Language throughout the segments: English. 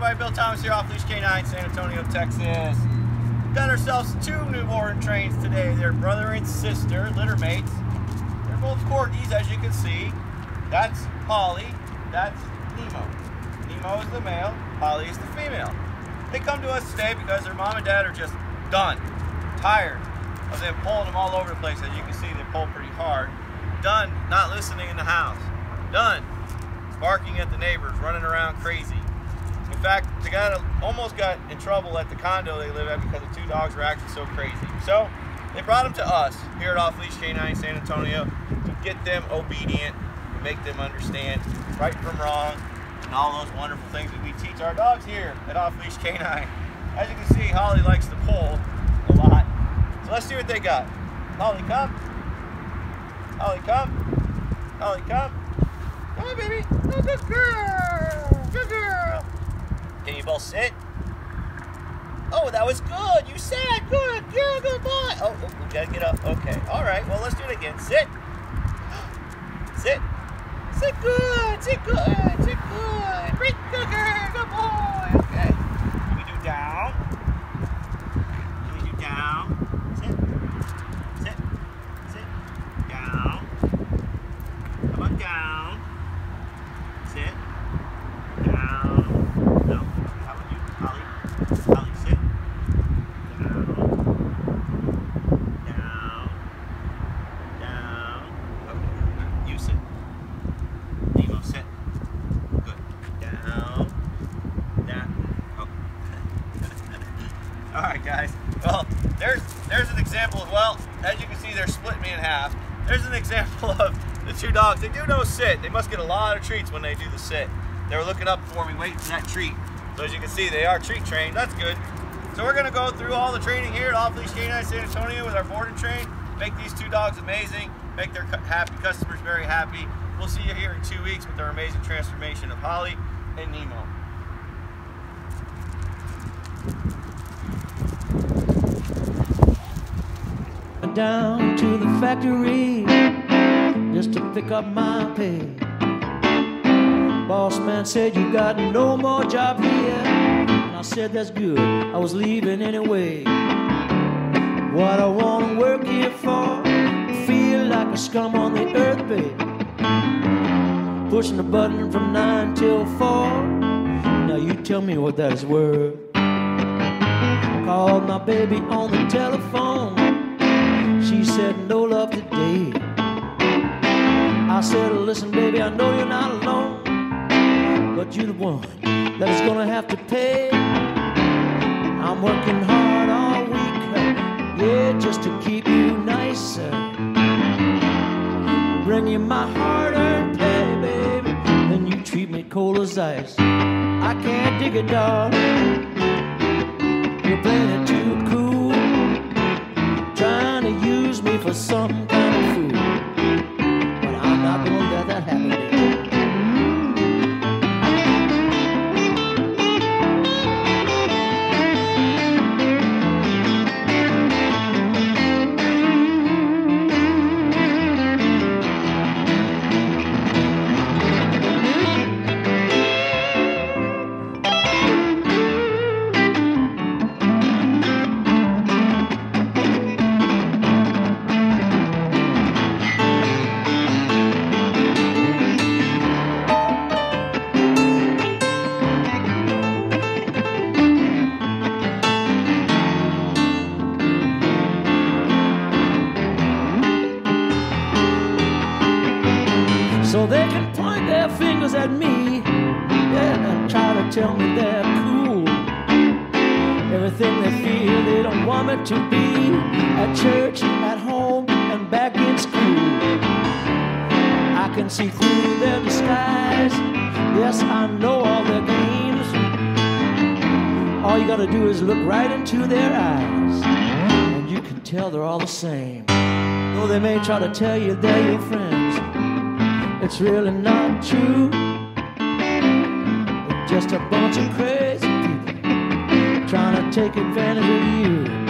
Everybody, Bill Thomas here off Leash K9, San Antonio, Texas. Got ourselves two newborn trains today. They're brother and sister, litter mates. They're both corgis, as you can see. That's Hollie, that's Nemo. Nemo is the male, Hollie is the female. They come to us today because their mom and dad are just done, tired of them pulling them all over the place. As you can see, they pull pretty hard. Done not listening in the house. Done barking at the neighbors, running around crazy. In fact, the guy almost got in trouble at the condo they live at because the two dogs were acting so crazy. So they brought them to us here at Off Leash K9 San Antonio to get them obedient, to make them understand right from wrong, and all those wonderful things that we teach our dogs here at Off Leash K9. As you can see, Hollie likes to pull a lot. So let's see what they got. Hollie, come. Hollie, come. Hollie, come. Come on, baby. Oh, good girl. Good girl. Can you both sit? Oh, that was good. You sat. Good. Good, good boy. Oh, oh, we gotta get up. Okay. All right. Well, let's do it again. Sit. Sit. Sit. Sit good. Sit good. Great. Good girl. Good boy. Okay. Can we do down? Can we do down? Sit. Sit. Sit. Down. How about down? Sit. Down. No. How about you, Hollie? Hollie, sit. Down. Down. Down. Okay. You sit. Nemo, sit. Good. Down. Down. Oh. All right, guys. Well, there's there's an example of well, as you can see, they're splitting me in half. There's an example of the two dogs. They do know sit. They must get a lot of treats when they do the sit. They were looking up for me, waiting for that treat. So as you can see, they are treat trained. That's good. So we're gonna go through all the training here at Off Leash K9 San Antonio with our board and train. Make these two dogs amazing. Make their happy customers very happy. We'll see you here in two weeks with our amazing transformation of Hollie and Nemo. Down to the factory just to pick up my pay. Boss man said you got no more job here, and I said that's good. I was leaving anyway. What I want to work here for, feel like a scum on the earth, babe. Pushing the button from nine till four. Now you tell me what that is worth. Called my baby on the telephone. She said, No love today. I said, Listen, baby, I know you're not alone, but you're the one that is gonna have to pay. I'm working hard all week, yeah, just to keep you nice. Bring you my hard earned pay, baby. Then you treat me cold as ice. I can't dig it, darling. so they can point their fingers at me yeah, and try to tell me they're cool. Everything they feel, they don't want me to be at church, at home, and back in school. I can see through their disguise. Yes, I know all their games. All you gotta do is look right into their eyes, and you can tell they're all the same. Though they may try to tell you they're your friends, it's really not true. We're just a bunch of crazy people trying to take advantage of you.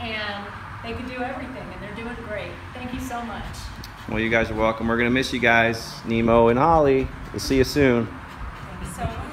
And they could do everything, and they're doing great. Thank you so much. Well, you guys are welcome. We're gonna miss you guys, Nemo and Hollie. We'll see you soon. Thank you so much.